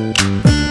you.